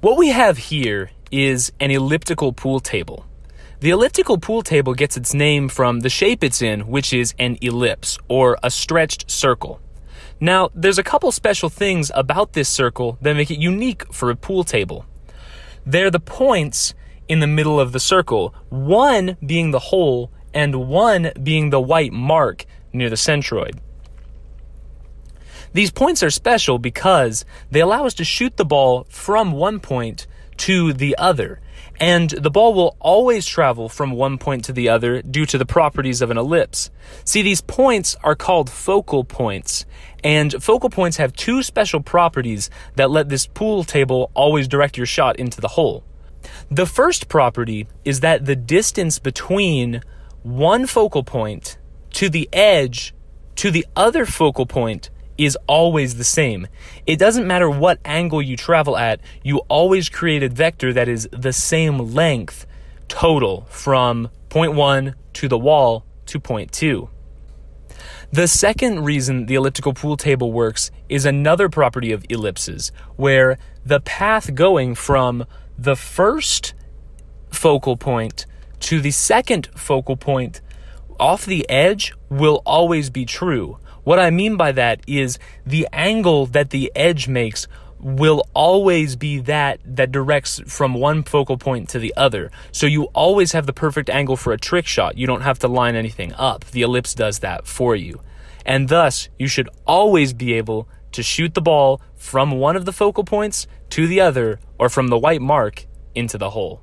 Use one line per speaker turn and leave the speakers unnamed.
What we have here is an elliptical pool table. The elliptical pool table gets its name from the shape it's in, which is an ellipse or a stretched circle. Now, there's a couple special things about this circle that make it unique for a pool table. They're the points in the middle of the circle, one being the hole and one being the white mark near the centroid. These points are special because they allow us to shoot the ball from one point to the other. And the ball will always travel from one point to the other due to the properties of an ellipse. See, these points are called focal points. And focal points have two special properties that let this pool table always direct your shot into the hole. The first property is that the distance between one focal point to the edge to the other focal point is always the same. It doesn't matter what angle you travel at, you always create a vector that is the same length total from point 1 to the wall to point 2. The second reason the elliptical pool table works is another property of ellipses, where the path going from the first focal point to the second focal point off the edge will always be true. What I mean by that is the angle that the edge makes will always be that that directs from one focal point to the other. So you always have the perfect angle for a trick shot. You don't have to line anything up. The ellipse does that for you. And thus, you should always be able to shoot the ball from one of the focal points to the other or from the white mark into the hole.